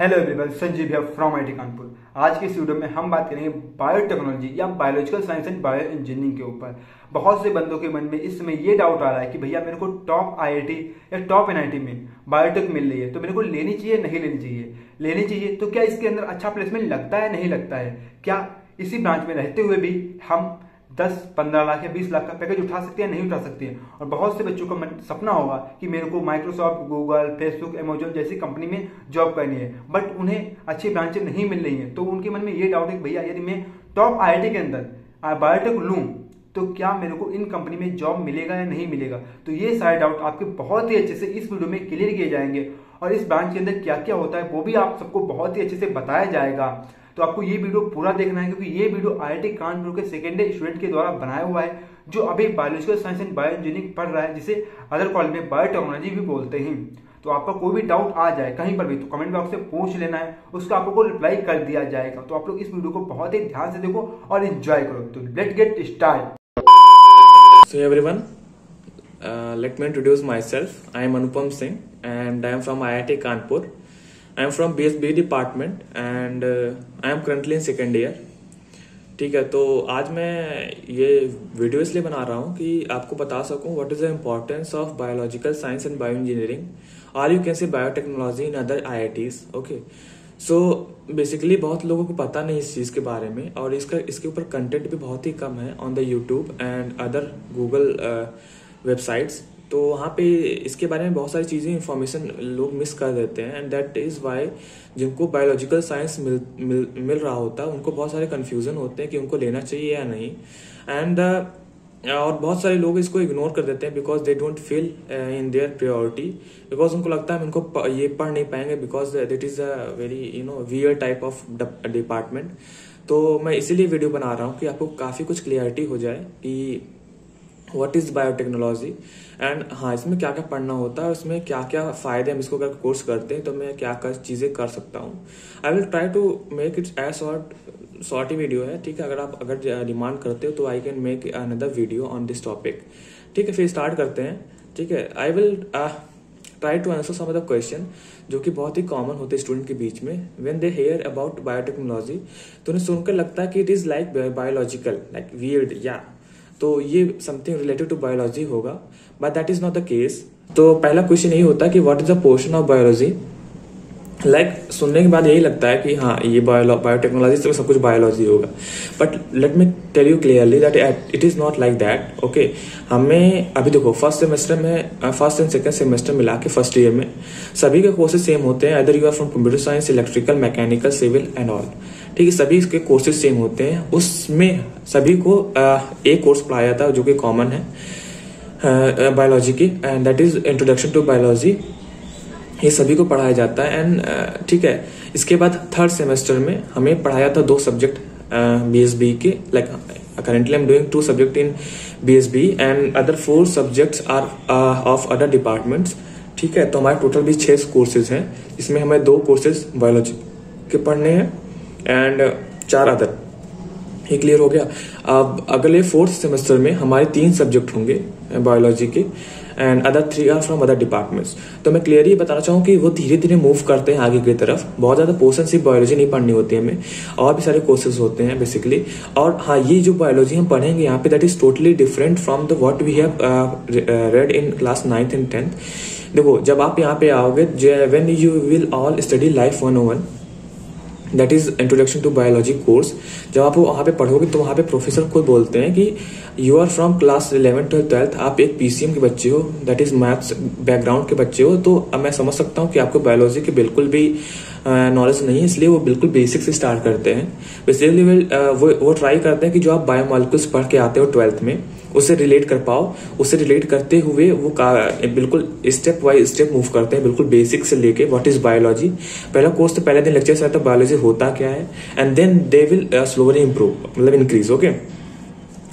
Hello everyone Sanjeev भैया from I Kanpur आज के इस वीडियो में हम बात करेंगे बायोटेक्नोलॉजी या biological science and bio engineering के ऊपर। बहुत से बंदों के मन में इस समय ये डाउट आ रहा है कि भैया मेरे को टॉप आईआईटी या टॉप एनआईटी में बायोटेक मिल रही है तो मेरे को लेनी चाहिए, नहीं लेनी चाहिए? लेनी चाहिए तो क्या इसके अंदर अच्छा प्लेसमेंट लगता है, नहीं लगता है? क्या इसी ब्रांच में रहते हुए भी हम दस, पंद्रह लाख या बीस लाख का पैकेज उठा सकते हैं, नहीं उठा सकते हैं। और बहुत से बच्चों का सपना होगा कि मेरे को माइक्रोसॉफ्ट गूगल फेसबुक अमेजोन जैसी कंपनी में जॉब करनी है। बट उन्हें अच्छी ब्रांचें नहीं मिल रही हैं। तो उनके मन में ये डाउट है भैया, यदि मैं टॉप आई के अंदर बायोटेक लूँ तो क्या मेरे को इन कंपनी में जॉब मिलेगा या नहीं मिलेगा? तो ये सारे डाउट आपके बहुत ही अच्छे से इस वीडियो में क्लियर किए जाएँगे। और इस ब्रांच के अंदर क्या क्या होता है, वो भी आप सबको बहुत ही अच्छे से बताया जाएगा। तो आपको ये वीडियो पूरा देखना है क्योंकि ये वीडियो आईआईटी कानपुर के सेकेंड स्टूडेंट के द्वारा बनाया हुआ है जो अभी biological science and bio engineering पढ़ रहा है जिसे अदर कॉलेज में बायोटेक्नोलॉजी भी बोलते हैं तो आपका कोई भी डाउट आ जाए कहीं पर भी तो कमेंट बॉक्स से पूछ लेना है उसका आपको रिप्लाई कर दिया जाएगा तो आप लोग इस वीडियो को बहुत ही ध्यान से देखो और एंजॉय करो तो let get start So everyone, uh, let me introduce myself. I am Anupam Singh and I am from IIT Kanpur. I am from BSB B department and I am currently in second year ठीक है तो आज मैं ये video इसलिए बना रहा हूँ कि आपको बता सकूँ what is the importance of biological science and bio engineering or you can say biotechnology in other IITs okay so basically बहुत लोगों को पता नहीं इस चीज़ के बारे में और इसका, इसके ऊपर कंटेंट भी बहुत ही कम है on the YouTube and other Google websites तो वहाँ पे इसके बारे में बहुत सारी चीज़ें इंफॉर्मेशन लोग मिस कर देते हैं एंड दैट इज़ वाई जिनको बायोलॉजिकल साइंस मिल मिल मिल रहा होता है उनको बहुत सारे कन्फ्यूज़न होते हैं कि उनको लेना चाहिए या नहीं। एंड और बहुत सारे लोग इसको इग्नोर कर देते हैं because they don't feel in their priority because उनको लगता है इनको ये पढ़ नहीं पाएँगे because that is a very you know weird type of department तो मैं इसीलिए वीडियो बना रहा हूँ कि आपको काफ़ी कुछ क्लियरिटी हो जाए कि व्हाट इज़ बायोटेक्नोलॉजी एंड हाँ इसमें क्या क्या पढ़ना होता है इसमें क्या क्या फ़ायदे हम इसको अगर कोर्स करते हैं तो मैं क्या क्या चीज़ें कर सकता हूँ। I will try to make it as short short video है, ठीक है? अगर आप, अगर डिमांड करते हो तो I can make another video on this topic ठीक है, फिर स्टार्ट करते हैं। ठीक है I will try to answer some of the question जो कि बहुत ही कॉमन होते स्टूडेंट के बीच में। When they hear about biotechnology तो उन्हें सुनकर लगता है कि it is like biological like weird या तो ये समथिंग रिलेटेड टू बायोलॉजी होगा but that is not the case तो पहला क्वेश्चन यही होता है कि what is the portion of biology like like, सुनने के बाद यही लगता है कि हाँ ये बायोटेक्नोलॉजी से सब कुछ बायोलॉजी होगा। But let me tell you clearly that it is not like that okay हमें अभी देखो फ़र्स्ट सेमेस्टर में फ़र्स्ट एंड सेकंड सेमेस्टर मिला के फ़र्स्ट ईयर में सभी के कोर्सेज सेम होते हैं other you are from computer science electrical mechanical civil and all ठीक है सभी इसके कोर्सेज सेम होते हैं। उसमें सभी को एक कोर्स पढ़ाया जाता है जो कि कॉमन है बायोलॉजी की and that is introduction to biology ये सभी को पढ़ाया जाता है एंड ठीक है। इसके बाद थर्ड सेमेस्टर में हमें पढ़ाया था दो सब्जेक्ट बी एस बी के like currently am doing two subject in B S B and other four subjects are of other departments ठीक है तो हमारे टोटल भी छह कोर्सेज हैं। इसमें हमें दो कोर्सेज बायोलॉजी के पढ़ने हैं। एंड चार अदर ये क्लियर हो गया। अब अगले फोर्थ सेमेस्टर में हमारे तीन सब्जेक्ट होंगे बायोलॉजी के। And other three are from other departments तो मैं क्लियरली बताना चाहूँ कि वो धीरे धीरे मूव करते हैं आगे की तरफ़। बहुत ज़्यादा पोर्सन सिर्फ़ बायोलॉजी नहीं पढ़नी होती है हमें। और भी सारे कोर्सेज होते हैं बेसिकली और हाँ ये जो बायोलॉजी हम पढ़ेंगे यहाँ पे that is totally different from the what we have read in class ninth and tenth देखो, जब आप यहाँ पे आओगे when you will all study life one O one that is introduction to biology course जब आप वहाँ पे पढ़ोगे तो वहाँ पे प्रोफेसर खुद बोलते हैं कि you are from class eleven to twelfth आप एक पीसीएम के बच्चे हो दैट इज़ मैथ्स बैकग्राउंड के बच्चे हो तो मैं समझ सकता हूँ कि आपको बायोलॉजी के बिल्कुल भी नॉलेज नहीं है, इसलिए वो बिल्कुल बेसिक से स्टार्ट करते हैं। बेसिकली वो वो ट्राई करते हैं कि जो आप बायोमोलिकुल्स पढ़ के आते हो ट्वेल्थ में, उसे रिलेट कर पाओ। उसे रिलेट करते हुए वो बिल्कुल स्टेप वाइज स्टेप मूव करते हैं, बिल्कुल बेसिक से लेके व्हाट इज़ बायोलॉजी पहला कोर्स तो पहले दिन लेक्चर से आता बायोलॉजी होता क्या है? And then they will slowly improve मतलब इंक्रीज ओके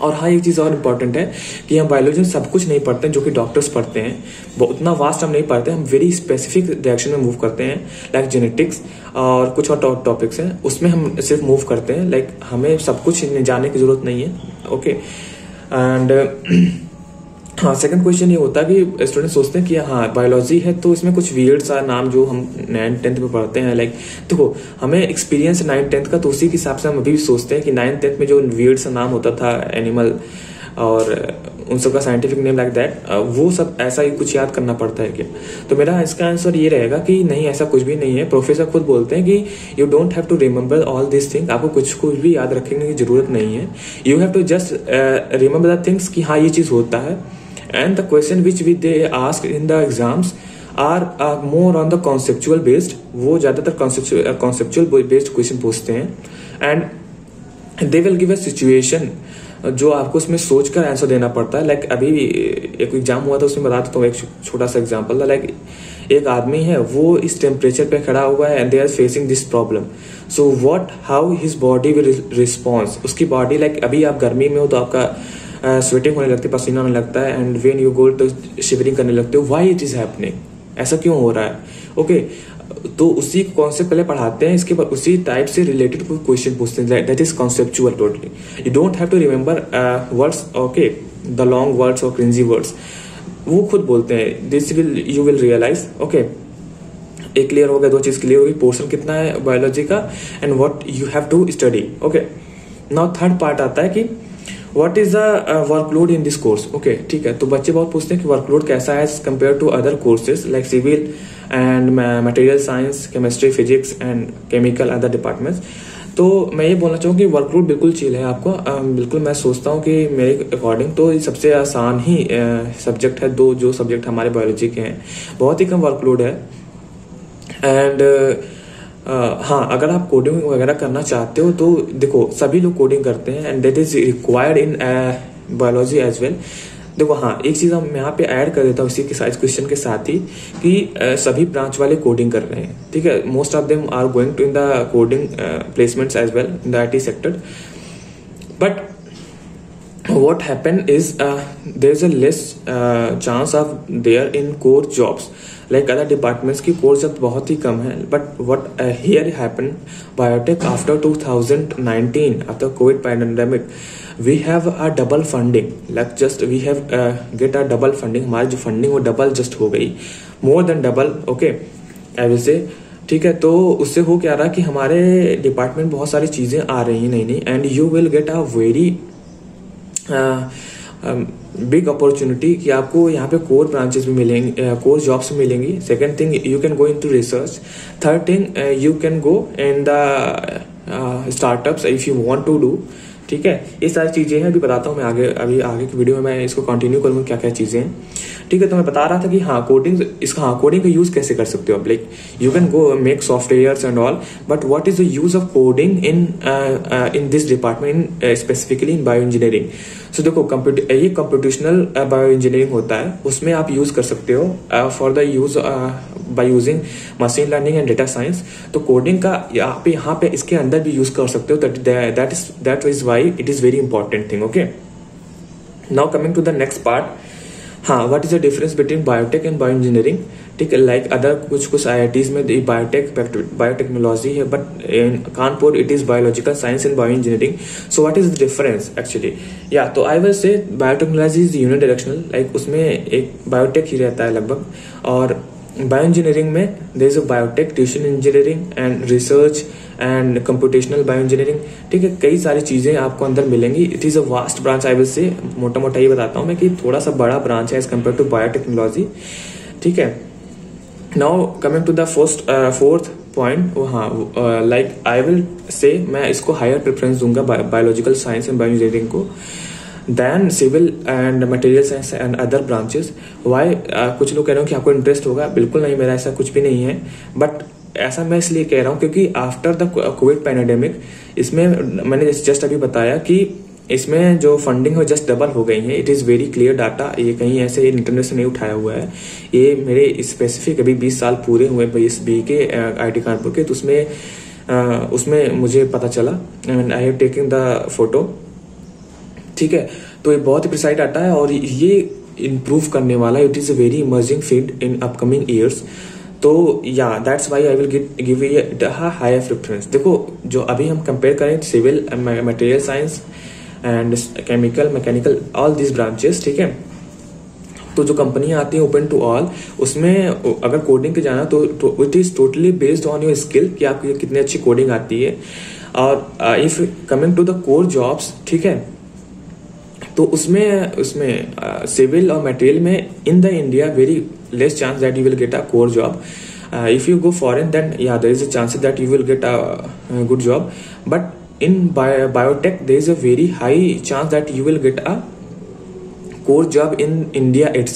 और हाँ एक चीज़ और इम्पोर्टेंट है कि हम बायोलॉजी में सब कुछ नहीं पढ़ते हैं, जो कि डॉक्टर्स पढ़ते हैं। वो उतना वास्ट हम नहीं पढ़ते, हम वेरी स्पेसिफिक डायरेक्शन में मूव करते हैं लाइक जेनेटिक्स और कुछ और टॉपिक्स हैं। उसमें हम सिर्फ़ मूव करते हैं लाइक हमें सब कुछ जानने की ज़रूरत नहीं है ओके एंड हाँ सेकंड क्वेश्चन ये होता है कि स्टूडेंट सोचते हैं कि हाँ बायोलॉजी है तो इसमें कुछ वियर्ड सा नाम जो हम नाइन्थ टेंथ में पढ़ते हैं लाइक देखो तो हमें एक्सपीरियंस नाइन्थ टेंथ का तो उसी के हिसाब से हम अभी भी सोचते हैं कि नाइन्थ टेंथ में जो वियर्ड सा नाम होता था एनिमल और उन सब का साइंटिफिक नेम लाइक दैट वो सब ऐसा ही कुछ याद करना पड़ता है क्या? तो मेरा इसका आंसर ये रहेगा कि नहीं, ऐसा कुछ भी नहीं है। प्रोफेसर खुद बोलते हैं कि you don't have to remember all this thing आपको कुछ कुछ भी याद रखने की ज़रूरत नहीं है। You have to just remember the things कि हाँ ये चीज़ होता है। And the question which we they ask in the exams uh, more on the conceptual based. वो ज़्यादातर conceptual based question पूछते हैं। And they will give a situation जो आपको उसमें सोच कर आंसर देना पड़ता है। लाइक like अभी एक एग्ज़ाम हुआ था उसमें बता देता हूँ एक छोटा सा एग्ज़ाम्पल था। लाइक एक आदमी है वो इस टेम्परेचर पे खड़ा हुआ है and they are facing this problem so what how his body will response उसकी बॉडी लाइक like अभी आप गर्मी में हो तो आपका स्वेटिंग होने लगती है, पसीना होने लगता है and when you go to shivering करने लगते हो वाई इट इज़ हैपनिंग ऐसा क्यों हो रहा है? ओके तो उसी कॉन्सेप्ट पहले पढ़ाते हैं, इसके बाद उसी टाइप से रिलेटेड कोई क्वेश्चन पूछते हैं। That is conceptual totally you don't have to remember words okay the long words और क्रिंजी वर्ड्स वो खुद बोलते हैं। This will you will realize okay एक क्लियर हो गया, दो चीज़ क्लियर होगी। पोर्शन कितना है? बायोलॉजी का and what you have to study okay now third part आता है कि what is the workload in this course okay ठीक है तो बच्चे बहुत पूछते हैं कि वर्कलोड कैसा है compare to other courses like civil and material science chemistry physics and chemical other departments तो मैं ये बोलना चाहूँ कि वर्कलोड बिल्कुल चिल है आपको। Uh, बिल्कुल मैं सोचता हूँ कि मेरे अकॉर्डिंग तो सबसे आसान ही सब्जेक्ट uh, है दो जो सब्जेक्ट हमारे बायोलॉजी के हैं। बहुत ही कम वर्कलोड है। एंड uh, हाँ अगर आप कोडिंग वगैरह करना चाहते हो तो देखो सभी लोग कोडिंग करते हैं and that is required in biology as well देखो हाँ एक चीज़ हम यहाँ पे ऐड कर देता हूँ इसी के साथ क्वेश्चन के साथ ही कि uh, सभी ब्रांच वाले कोडिंग कर रहे हैं ठीक है? Most of them are going to in the coding placements as well in the I T sector but happened is uh, there's a less uh, chance of there in core jobs. Like other departments की course अब बहुत ही कम है but what here happen biotech after 2019 after covid pandemic we have a double funding like just we have get a double funding हमारी जो funding वो double just हो गई. More than double okay I will say ठीक है तो उससे हो क्या रहा कि हमारे डिपार्टमेंट बहुत सारी चीज़ें आ रही हैं नई नई and you will get a very big opportunity कि आपको यहाँ पे कोर ब्रांचेस भी मिलेंगे कोर जॉब्स मिलेंगी। Second thing you can go into research third thing you can go in the startups if you want to do ठीक है? ये सारी चीज़ें हैं, अभी बताता हूँ मैं आगे, अभी आगे की वीडियो में मैं इसको कंटिन्यू करूँगा क्या क्या चीज़ें हैं। ठीक है तो मैं बता रहा था कि हाँ कोडिंग इसका हाँ कोडिंग का यूज़ कैसे कर सकते हो आप? Like you can go make software and all but what is the use of coding in in this department in specifically in bio engineering so देखो ये कंप्यूटेशनल बायो इंजीनियरिंग होता है, उसमें आप यूज़ कर सकते हो for the use by using machine learning and data science तो कोडिंग का आप यहाँ पे इसके अंदर भी यूज़ कर सकते हो that is that is why it is very important thing okay now coming to the next part हाँ what is the difference between biotech and bio engineering ठीक है लाइक अदर कुछ कुछ आई में बायोटेक बायोटेक्नोलॉजी है but in Kanpur it is biological science and bio engineering so what is the difference actually या तो I will say biotechnology is unidirectional like उसमें एक बायोटेक ही रहता है लगभग, और बायो इंजीनियरिंग में there is a biotech tuition engineering and research and computational bio engineering ठीक है, कई सारी चीज़ें आपको अंदर मिलेंगी। It is a vast branch I will say मोटा मोटा ये बताता हूँ मैं कि थोड़ा सा बड़ा ब्रांच है एज कंपेयर टू बायोटेक्नोलॉजी ठीक है now coming to the first fourth point हाँ लाइक आई विल से मैं इसको हायर प्रेफरेंस दूँगा biological science and bio engineering को। Then civil and material science and other branches why कुछ लोग कह रहे हो कि आपको इंटरेस्ट होगा। बिल्कुल नहीं मेरा ऐसा कुछ भी नहीं है। बट ऐसा मैं इसलिए कह रहा हूँ क्योंकि आफ्टर द कोविड पैंडेमिक इसमें मैंने जस्ट अभी बताया कि इसमें जो फंडिंग है जस्ट डबल हो गई है। It is very clear data ये कहीं ऐसे इंटरनेट से नहीं उठाया हुआ है। ये मेरे स्पेसिफिक अभी 20 साल पूरे हुए बीस बी के आई टी कानपुर के। तो उसमें आ, उसमें मुझे पता चला। And I have taken the photo ठीक है? तो ये बहुत ही प्रिसाइड डाटा है और ये इम्प्रूव करने वाला it is a very emerging field in upcoming years तो या that's why I will give it higher preference देखो, जो अभी हम कंपेयर करें civil material science and chemical mechanical all this branches ठीक है? तो जो कंपनियाँ आती हैं ओपन टू ऑल उसमें अगर कोडिंग के जाना तो it is totally based on your skill कि आपकी कितनी अच्छी कोडिंग आती है। और if coming to the core jobs ठीक है? तो उसमें उसमें सिविल और मटेरियल में in the India very less chance that you will get a core job if you go foreign then या there is a chances that you will get a good job but in biotech there is a very high chance that you will get a core job in India it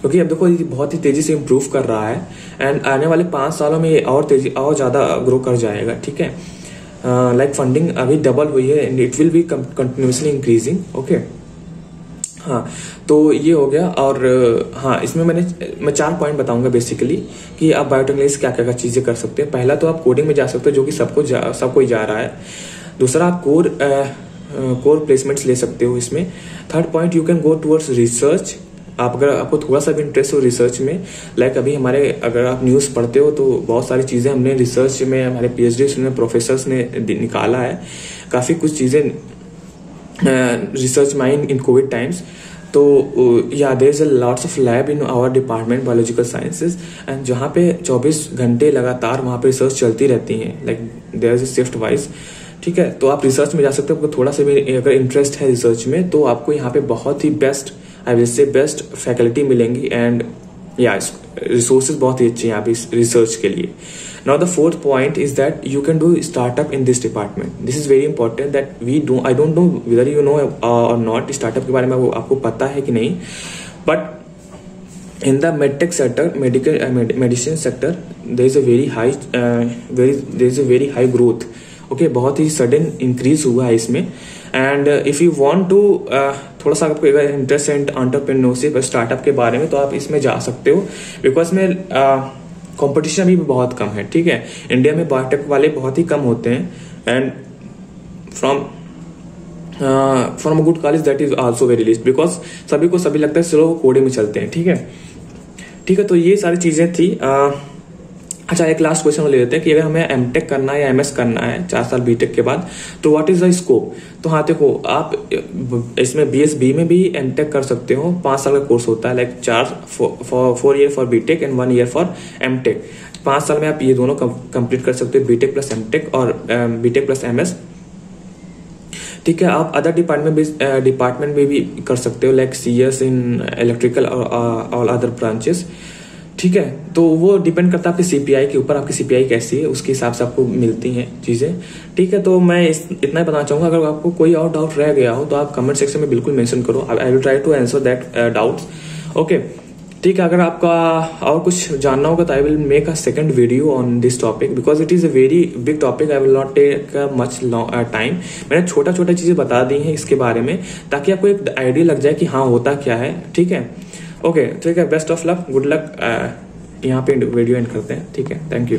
क्योंकि अब देखो बहुत ही तेज़ी से improve कर रहा है and आने वाले पाँच सालों में ये और तेज़ी और ज़्यादा ग्रो कर जाएगा ठीक है? लाइक uh, फंडिंग like अभी डबल हुई है and it will be continuously increasing okay हाँ तो ये हो गया और हाँ इसमें मैंने, मैं चार पॉइंट बताऊँगा बेसिकली कि आप बायोटेक्नोलॉजी क्या क्या चीज़ें कर सकते हैं। पहला तो आप कोडिंग में जा सकते हो, जो कि सबको सबको ही जा रहा है। दूसरा, आप कोर कोर प्लेसमेंट्स ले सकते हो इसमें। Third point you can go towards research आप अगर, आपको थोड़ा सा भी इंटरेस्ट हो रिसर्च में लाइक अभी हमारे, अगर आप न्यूज़ पढ़ते हो तो बहुत सारी चीज़ें हमने रिसर्च में, हमारे पीएचडी में प्रोफेसर ने निकाला है। काफ़ी कुछ चीज़ें research mind in covid times तो या there is a lots of lab in our department biological sciences and जहाँ पे 24 घंटे लगातार वहाँ पे रिसर्च चलती रहती है like there is a shift wise ठीक है तो आप रिसर्च में जा सकते हो, आपको थोड़ा सा भी अगर इंटरेस्ट है रिसर्च में तो आपको यहाँ पे बहुत ही best I will say best faculty मिलेंगी एंड या रिसोर्सेज बहुत ही अच्छे हैं यहाँ पे रिसर्च के लिए. Now the fourth point is that you can do startup in this department this is very important that we do I don't know whether you know और नॉट स्टार्टअप के बारे में आपको पता है कि नहीं but in the medtech sector medical medicine sector there is a very high very there is a very high growth okay बहुत ही सडन इंक्रीज हुआ है इसमें. And if you want to थोड़ा सा आपको इंटरेस्ट एंड एंटरप्रेन्योरशिप स्टार्टअप के बारे में तो आप इसमें जा सकते हो. बिकॉज़ में कंपटीशन भी बहुत कम है ठीक है? इंडिया में बायोटेक वाले बहुत ही कम होते हैं and from from a good college that is also very least because सभी को सभी लगता है चलो कोडे में चलते हैं ठीक है? ठीक है तो ये सारी चीज़ें थी। Uh, अच्छा एक लास्ट क्वेश्चन ले लेते हैं कि अगर हमें एम टेक करना है या एम करना है चार साल बी टेक के बाद तो व्हाट इज़ द स्कोप तो हाँ देखो, आप, इसमें बी एस बी में भी एम टेक कर सकते हो। पाँच साल का कोर्स होता है लाइक चार four year for B tech and one year for M tech पाँच साल में आप ये दोनों कंप्लीट कर सकते हो B tech plus M tech और B tech plus M S ठीक है, आप अदर डिपार्टमेंट भी डिपार्टमेंट में भी कर सकते हो like C S in electrical और ऑल अदर ब्रांचेस ठीक है तो वो डिपेंड करता है आपकी सीपीआई के ऊपर आपकी सीपीआई कैसी है उसके हिसाब से आपको मिलती हैं चीज़ें। ठीक है तो मैं इस, इतना ही बताना चाहूँगा अगर आपको कोई और डाउट रह गया हो तो आप कमेंट सेक्शन में बिल्कुल मेंशन करो। I will try to answer that doubts okay ठीक है अगर आपका और कुछ जानना होगा तो I will make a second video on this topic because it is a very big topic I will not take much time मैंने छोटा छोटा चीज़ें बता दी हैं इसके बारे में ताकि आपको एक आइडिया लग जाए कि हाँ होता क्या है। ठीक है ओके ठीक है best of luck good luck यहाँ पे वीडियो एंड करते हैं, ठीक है थैंक यू